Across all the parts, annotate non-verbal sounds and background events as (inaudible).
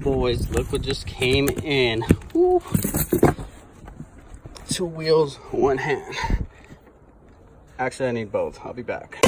boys, look what just came in. Woo. Two wheels, one hand. Actually, I need both. I'll be back.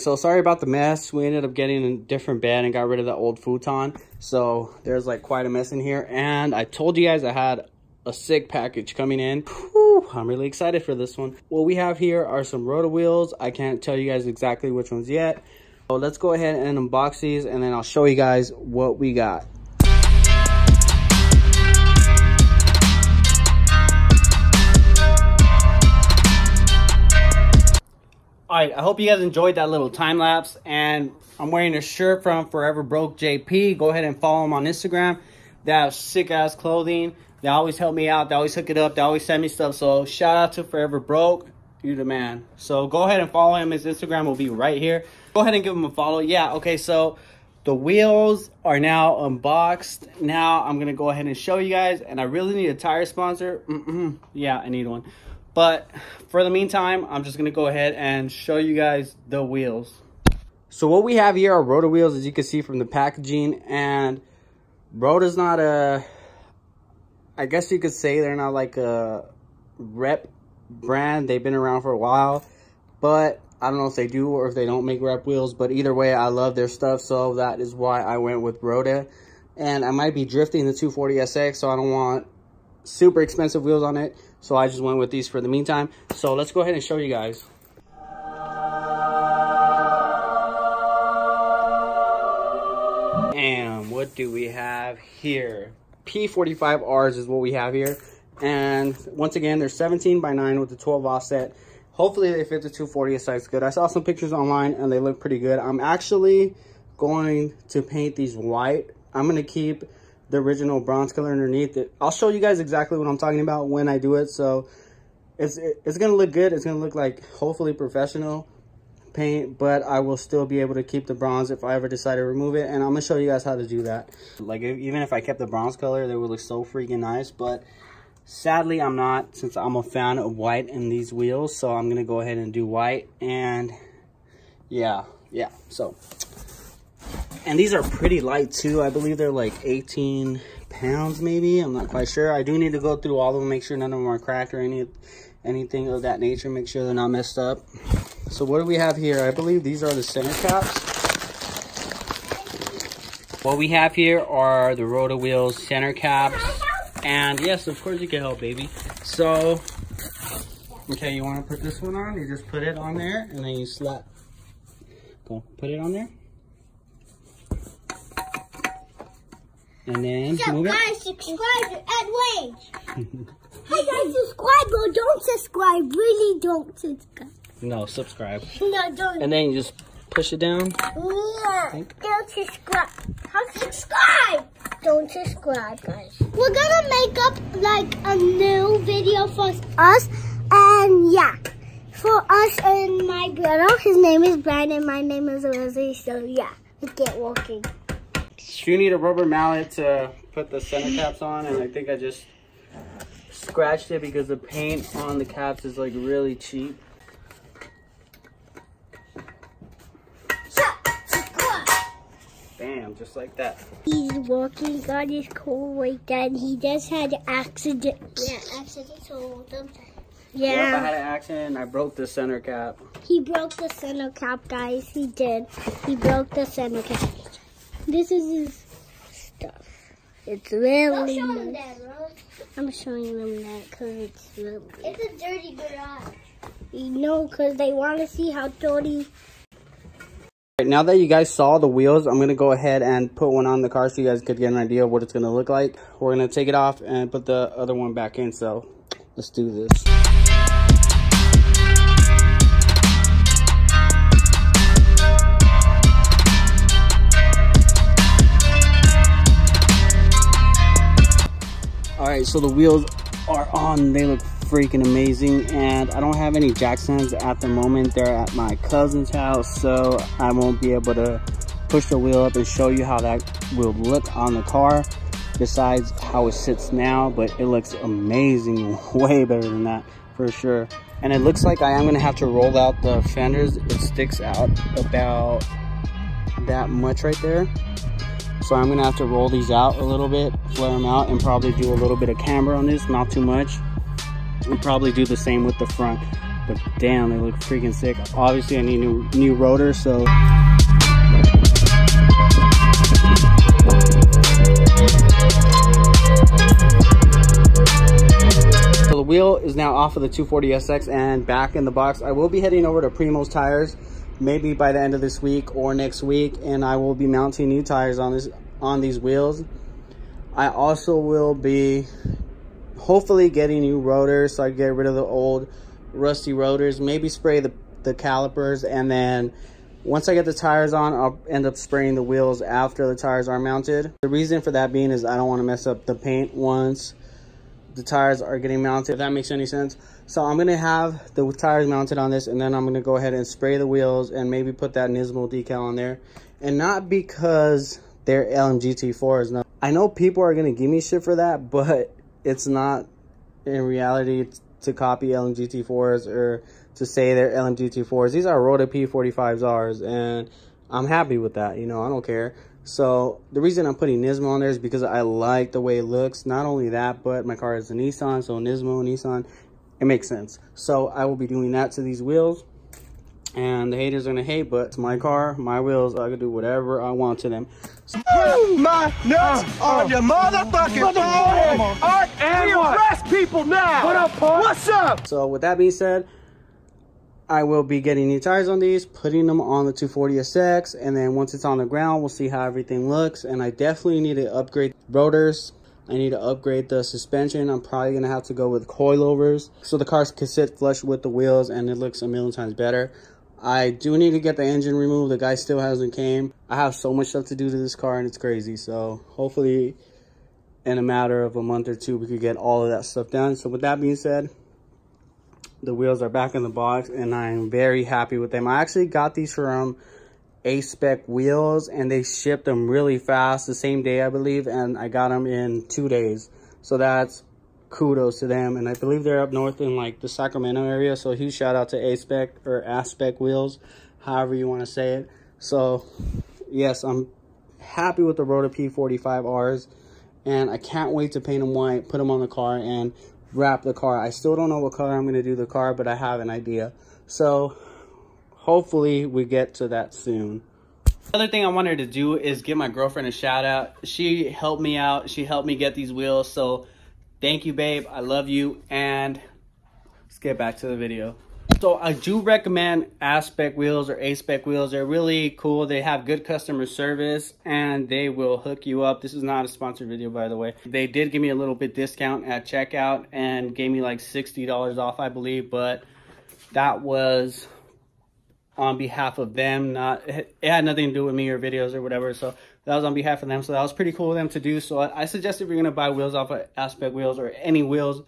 So sorry about the mess. We ended up getting a different bed and got rid of the old futon. So there's like quite a mess in here. And I told you guys I had a sick package coming in. Whew, I'm really excited for this one. What we have here are some Rota wheels. I can't tell you guys exactly which ones yet. So let's go ahead and unbox these and then I'll show you guys what we got. All right, I hope you guys enjoyed that little time lapse. And I'm wearing a shirt from Forever Broke JP. Go ahead and follow him on Instagram. They have sick ass clothing. They always help me out. They always hook it up. They always send me stuff. So shout out to Forever Broke. You the man. So go ahead and follow him. His Instagram will be right here. Go ahead and give him a follow. Yeah, okay, so the wheels are now unboxed. Now I'm going to go ahead and show you guys. And I really need a tire sponsor. Mm -mm. Yeah, I need one. But for the meantime, I'm just going to go ahead and show you guys the wheels. So what we have here are Rota wheels, as you can see from the packaging. And Rota's not a, I guess you could say they're not like a rep brand. They've been around for a while. But I don't know if they do or if they don't make rep wheels. But either way, I love their stuff. So that is why I went with Rota. And I might be drifting the 240SX, so I don't want super expensive wheels on it. So I just went with these for the meantime. So let's go ahead and show you guys. And what do we have here? P45Rs is what we have here. And once again, they're 17 by 9 with the 12 offset. Hopefully they fit the 240 size good. I saw some pictures online and they look pretty good. I'm actually going to paint these white. I'm going to keep the original bronze color underneath it. I'll show you guys exactly what I'm talking about when I do it. So it's it's gonna look good. It's gonna look like hopefully professional paint, but I will still be able to keep the bronze if I ever decide to remove it. And I'm gonna show you guys how to do that. Like even if I kept the bronze color, they would look so freaking nice. But sadly, I'm not since I'm a fan of white in these wheels. So I'm gonna go ahead and do white. And yeah, yeah. So and these are pretty light too. I believe they're like 18 pounds maybe. I'm not quite sure. I do need to go through all of them, make sure none of them are cracked or any anything of that nature. Make sure they're not messed up. So what do we have here? I believe these are the center caps. What we have here are the Rota Wheels center caps. And yes, of course you can help, baby. So, okay, you want to put this one on? You just put it on there and then you slap. Go, put it on there. And then so move it. subscribe to Ed Wage. hey guys, subscribe or don't subscribe. Really don't subscribe. No, subscribe. No, don't. And then you just push it down. Yeah. Don't subscribe. How subscribe? Don't subscribe, guys. We're gonna make up like a new video for us, and yeah, for us and my brother. His name is Brian, and my name is Rosie. So yeah, let's get walking you need a rubber mallet to put the center caps on and I think I just scratched it because the paint on the caps is like really cheap. Just like that. He's walking on his cool like that. He just had an accident. Yeah, accidental. Yeah. Well, if I had an accident, I broke the center cap. He broke the center cap, guys. He did. He broke the center cap. This is his stuff. It's really show nice. That, bro. I'm showing them that because it's really It's a dirty garage. You know, because they want to see how dirty... Right, now that you guys saw the wheels, I'm going to go ahead and put one on the car so you guys could get an idea of what it's going to look like. We're going to take it off and put the other one back in, so let's do this. Alright, so the wheels are on. They look freaking amazing. And I don't have any jack stands at the moment. They're at my cousin's house, so I won't be able to push the wheel up and show you how that will look on the car besides how it sits now but it looks amazing (laughs) way better than that for sure And it looks like I am gonna have to roll out the fenders. It sticks out about that much right there. So I'm gonna have to roll these out a little bit, flare them out, and probably do a little bit of camber on this, not too much. And probably do the same with the front. But damn, they look freaking sick. Obviously I need new new rotors, so So the wheel is now off of the 240SX and back in the box. I will be heading over to Primo's Tires maybe by the end of this week or next week and I will be mounting new tires on this on these wheels. I also will be hopefully getting new rotors so I get rid of the old rusty rotors, maybe spray the, the calipers and then once I get the tires on, I'll end up spraying the wheels after the tires are mounted. The reason for that being is I don't want to mess up the paint once the tires are getting mounted, if that makes any sense. So I'm going to have the tires mounted on this and then I'm going to go ahead and spray the wheels and maybe put that Nismo decal on there. And not because they're LMGT4s. No. I know people are going to give me shit for that, (laughs) but it's not in reality to copy LMGT4s or to say they're LMGT4s. These are Rota P45s and I'm happy with that. You know, I don't care. So the reason I'm putting Nismo on there is because I like the way it looks. Not only that, but my car is a Nissan, so Nismo, Nissan, it makes sense. So I will be doing that to these wheels. And the haters are gonna hate, but it's my car, my wheels, I can do whatever I want to them. So my nuts uh, on your motherfucking forehead! People now! What up, Paul? What's up? So with that being said, I will be getting new tires on these, putting them on the 240SX, and then once it's on the ground, we'll see how everything looks. And I definitely need to upgrade rotors. I need to upgrade the suspension. I'm probably going to have to go with coilovers so the cars can sit flush with the wheels and it looks a million times better. I do need to get the engine removed. The guy still hasn't came. I have so much stuff to do to this car and it's crazy. So hopefully in a matter of a month or two, we could get all of that stuff done. So with that being said, the wheels are back in the box and I'm very happy with them. I actually got these from A-Spec Wheels and they shipped them really fast the same day, I believe, and I got them in two days. So that's kudos to them. And I believe they're up north in like the Sacramento area. So huge shout out to A-Spec or Aspect Wheels, however you want to say it. So yes, I'm happy with the Rota P45Rs and I can't wait to paint them white, put them on the car and wrap the car. I still don't know what color I'm going to do the car, but I have an idea. So hopefully we get to that soon. Other thing I wanted to do is give my girlfriend a shout out. She helped me out. She helped me get these wheels. So thank you, babe. I love you. And let's get back to the video. So I do recommend Aspect wheels or A-Spec wheels. They're really cool. They have good customer service and they will hook you up. This is not a sponsored video, by the way. They did give me a little bit discount at checkout and gave me like $60 off, I believe. But that was on behalf of them. Not It had nothing to do with me or videos or whatever. So that was on behalf of them. So that was pretty cool of them to do. So I, I suggest if you're going to buy wheels off of Aspect wheels or any wheels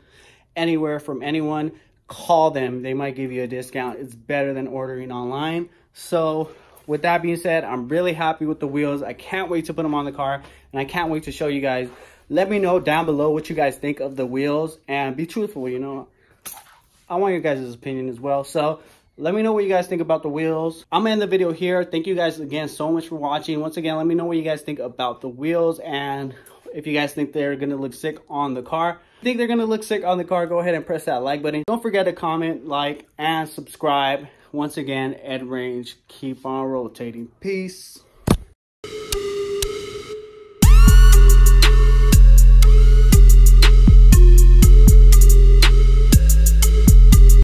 anywhere from anyone, call them. They might give you a discount. It's better than ordering online. So with that being said, I'm really happy with the wheels. I can't wait to put them on the car and I can't wait to show you guys. Let me know down below what you guys think of the wheels and be truthful, you know. I want your guys' opinion as well. So let me know what you guys think about the wheels. I'm gonna end the video here. Thank you guys again so much for watching. Once again, let me know what you guys think about the wheels and if you guys think they're gonna look sick on the car. Think they're gonna look sick on the car, go ahead and press that like button. Don't forget to comment, like, and subscribe. Once again, Edd Range, keep on rotating. Peace.